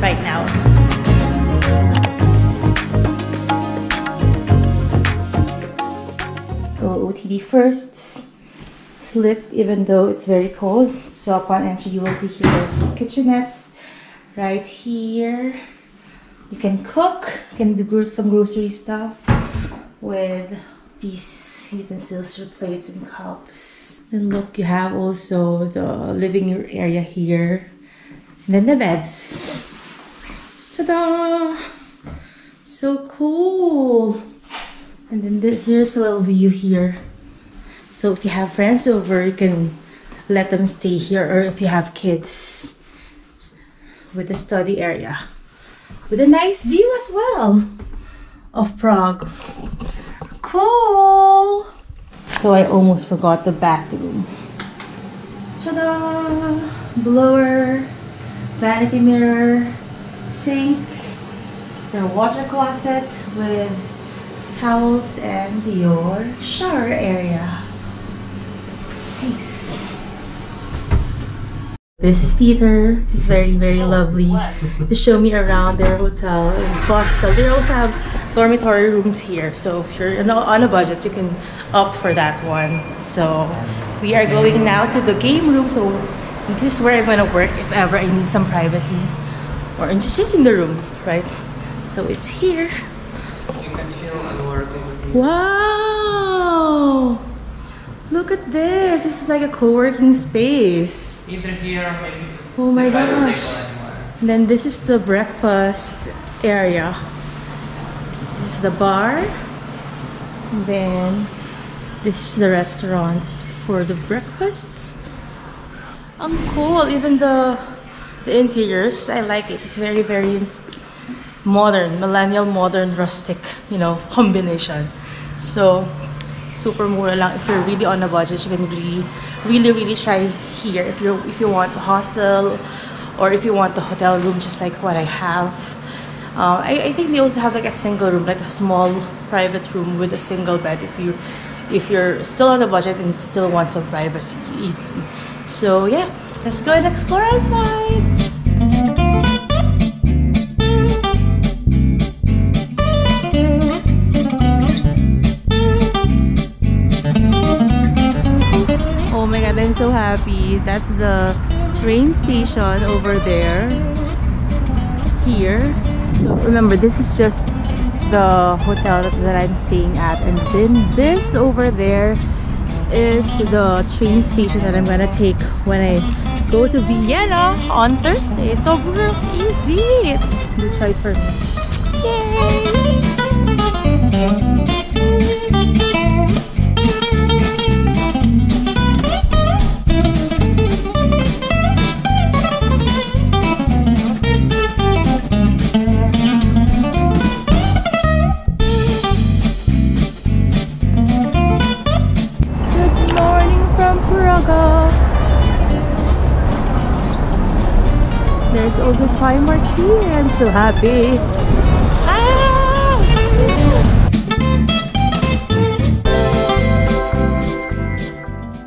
right now. Go OTD first. Slit even though it's very cold. So upon entry you will see here there's some kitchenettes right here. You can cook, you can do some grocery stuff with these utensils, your plates and cups. And look, you have also the living area here. And then the beds. Ta-da! So cool! And then the, here's a little view here. So if you have friends over, you can let them stay here. Or if you have kids, with a study area. With a nice view as well of Prague. Cool! So I almost forgot the bathroom. Ta-da! Blower, vanity mirror, sink, your water closet with towels and your shower area. Nice. This is Peter. He's very, very oh, lovely to show me around their hotel in Boston. They also have dormitory rooms here. So if you're on a budget, you can opt for that one. So we are going now to the game room. So this is where I'm gonna work if ever I need some privacy or just in the room, right? So it's here. You can chill and work. Wow! Look at this. This is like a co-working space. Either here or maybe. Oh my gosh. Then this is the breakfast area. This is the bar. Then this is the restaurant for the breakfasts. Um, cool. Even the the interiors, I like it. It's very very modern, millennial, modern, rustic, you know, combination. So super mura lang. If you're really on a budget you can really really really try here. If you if you want the hostel or if you want the hotel room just like what I have. Uh, I, I think they also have like a single room like a small private room with a single bed if you if you're still on a budget and still want some privacy. Even so yeah let's go and explore outside Oh my god, I'm so happy. That's the train station over there. Here. So remember, this is just the hotel that, I'm staying at. And then this over there is the train station that I'm gonna take when I go to Vienna on Thursday. So real easy. It's the choice for me. Yay! Good morning from Praga. There's also Primark here. I'm so happy. Ah!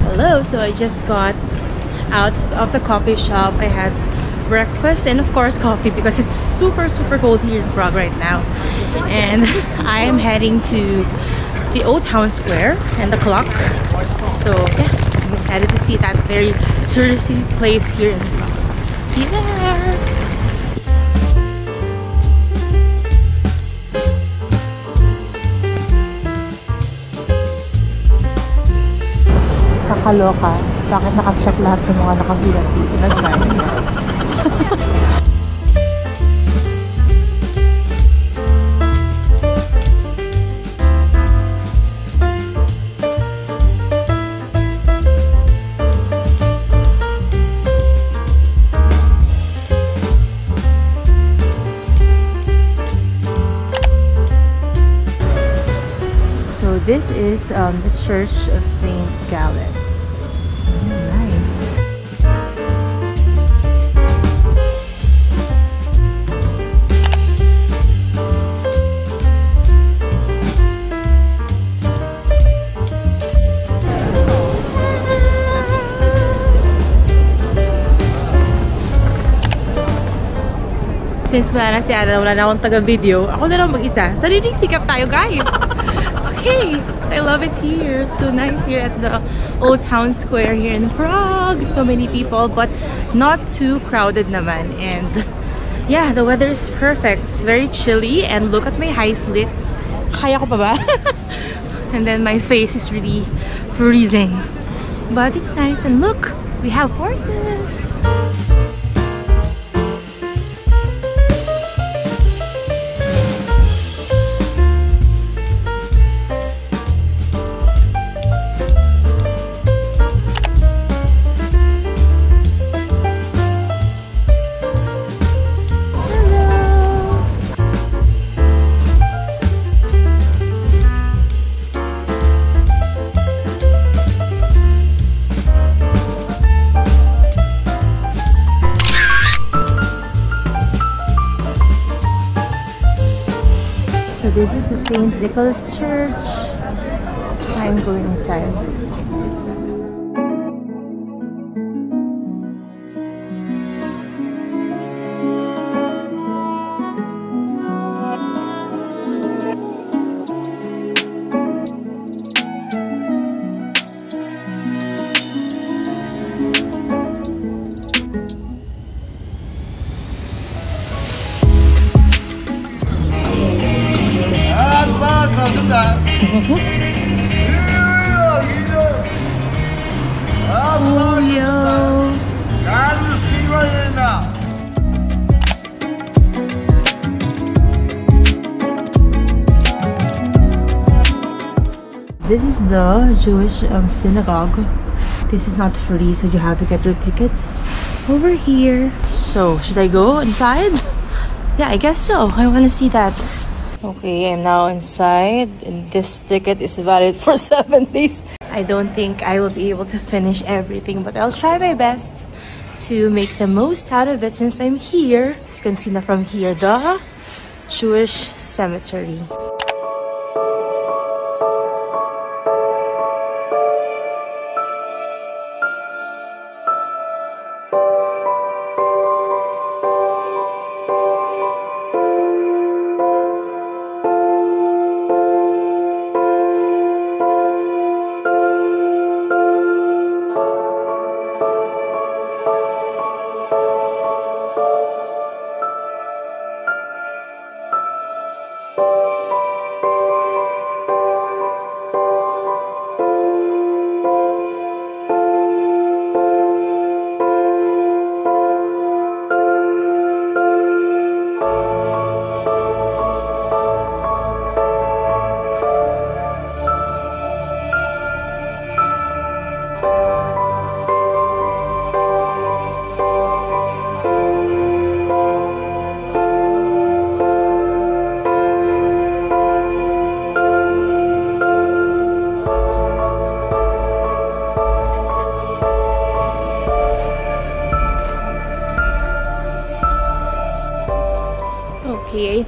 Hello, so I just got out of the coffee shop. I had breakfast and of course coffee because it's super super cold here in Prague right now. And I am heading to the old town square and the clock. So yeah, I'm excited to see that very touristy place here in. See you there! Kakaloka. Bakit nakacheck lahat ng mga nakasulat dito na signs? this is um, the Church of Saint Gallen. Since wala na si Ana, wala na akong taga-video, ako na lang mag-isa. Sariling sikap tayo, guys! Okay! I love it here. So nice here at the Old Town Square here in Prague. So many people, but not too crowded naman. And yeah, the weather is perfect. It's very chilly and look at my high slit. Kaya ko pa ba? and then my face is really freezing. But it's nice and look, we have horses. St. Nicholas Church. I'm going inside. This is the Jewish um, synagogue. This is not free, so you have to get your tickets over here. So, should I go inside? Yeah, I guess so. I want to see that. Okay, I'm now inside, and this ticket is valid for seven days. I don't think I will be able to finish everything, but I'll try my best to make the most out of it since I'm here. You can see that from here, the Jewish cemetery.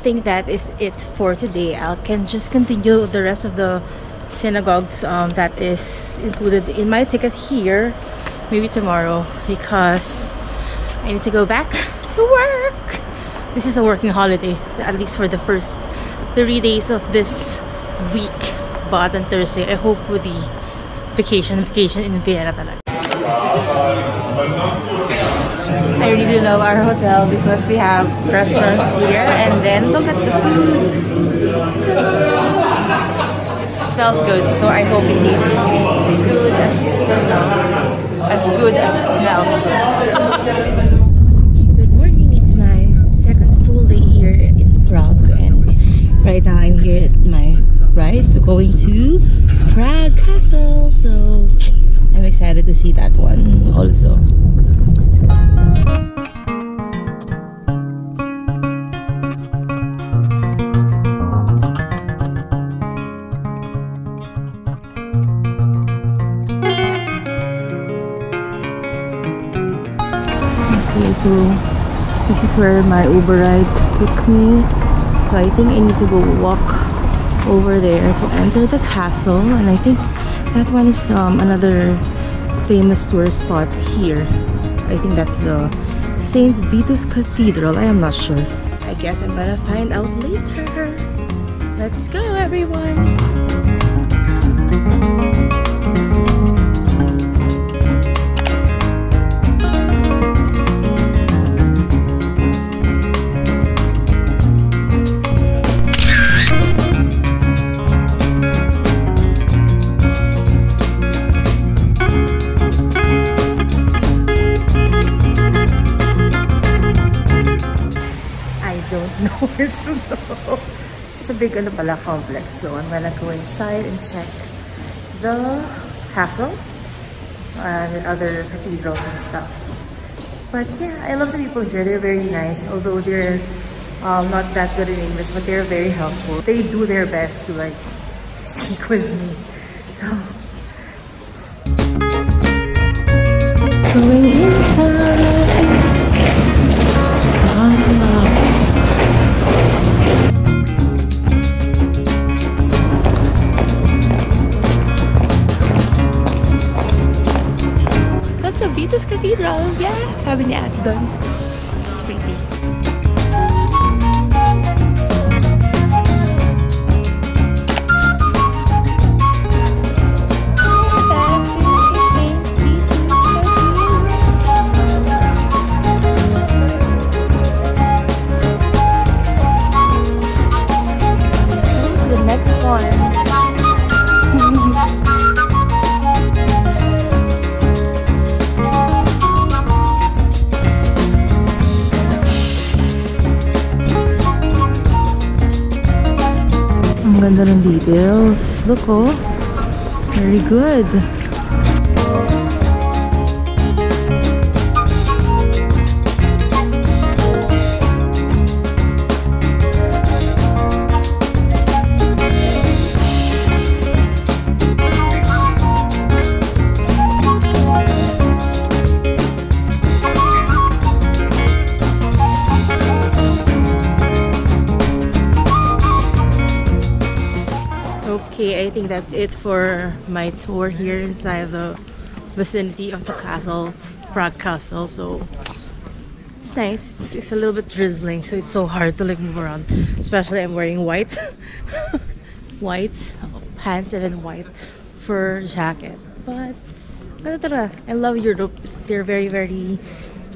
Think that is it for today. I can just continue the rest of the synagogues um, that is included in my ticket here, maybe tomorrow, because I need to go back to work. This is a working holiday, at least for the first three days of this week. But on Thursday, I hope for the vacation, vacation in Vienna talaga. I really love our hotel because we have restaurants here and then look at the food. It smells good, so I hope it tastes good as as good as it smells good. good morning, it's my second full day here in Prague and right now I'm here at my right going to Prague Castle so I'm excited to see that one also. Let's go. Okay, so this is where my Uber ride took me. So I think I need to go walk over there to enter the castle, and I think that one is um, another famous tourist spot here. I think that's the Saint Vitus Cathedral. I am not sure. I guess I'm gonna find out later. Let's go, everyone! Don't know where to go. It's a big ano pala complex. So I'm gonna go inside and check the castle and other cathedrals and stuff. But yeah, I love the people here. They're very nice. Although they're um, not that good in English, but they're very helpful. They do their best to like speak with me. Going inside. That's a Vitus Cathedral. Yeah, sabi ni Ate doon. Ganda ng details. Look oh. Very good. Think that's it for my tour here inside the vicinity of the castle, Prague Castle. So it's nice. It's, it's a little bit drizzling, so it's so hard to like move around. Especially I'm wearing white, white pants and then white fur jacket. But I love Europe. They're very very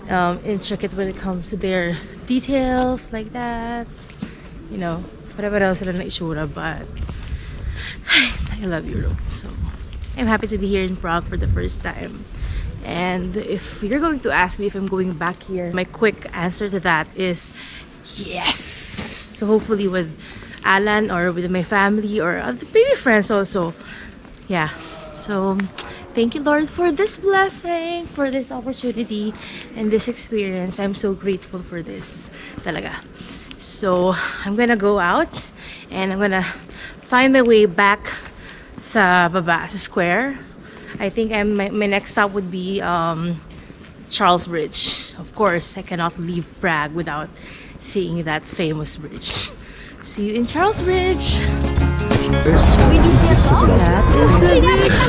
um, intricate when it comes to their details like that. You know, whatever else sila na itsura, but I love Europe. So I'm happy to be here in Prague for the first time. And if you're going to ask me if I'm going back here, my quick answer to that is yes. So hopefully with Alan or with my family or other baby friends also. Yeah. So thank you Lord for this blessing, for this opportunity and this experience. I'm so grateful for this. Talaga. So I'm gonna go out and I'm gonna find my way back sa baba, sa square. I think I'm, my, my next stop would be um, Charles Bridge. Of course, I cannot leave Prague without seeing that famous bridge. See you in Charles Bridge. This, this is an That is the bridge.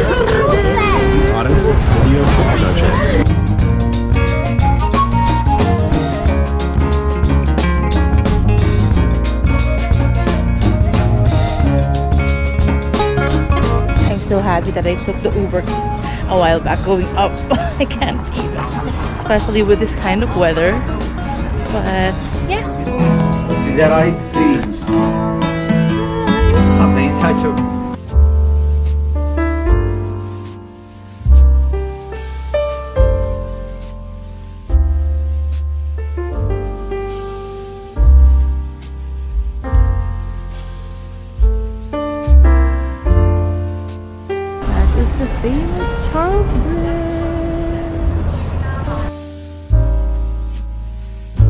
Autumn video for auto checks. Happy that I took the Uber a while back going up. I can't even, especially with this kind of weather. But yeah, Bridge.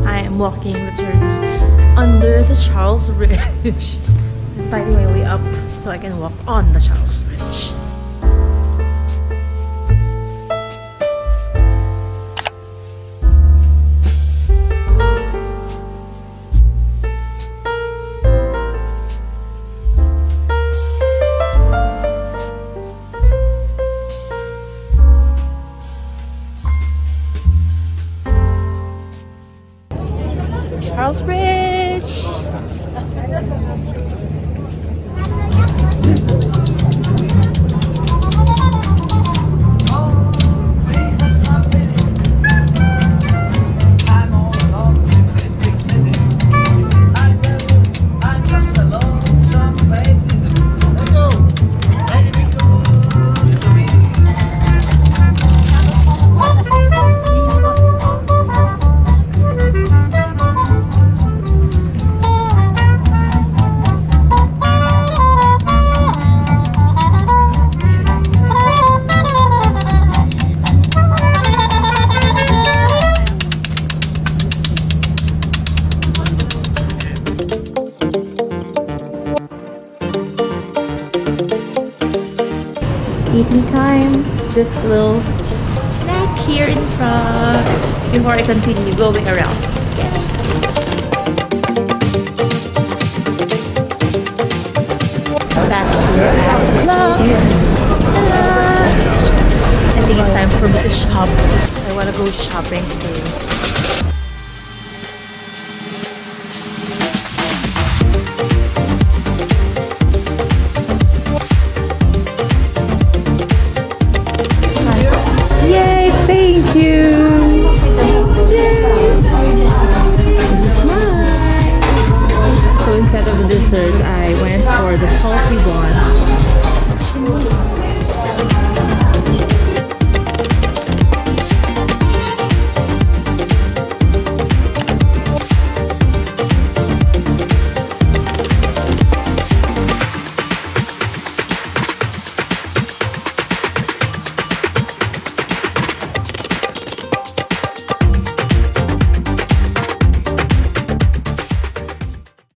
I am walking the literally under the Charles Bridge. I'm finding my way up so I can walk on the Charles Charles before I continue going around. Back here at Love. I think it's time for me to shop. I want to go shopping the salty water.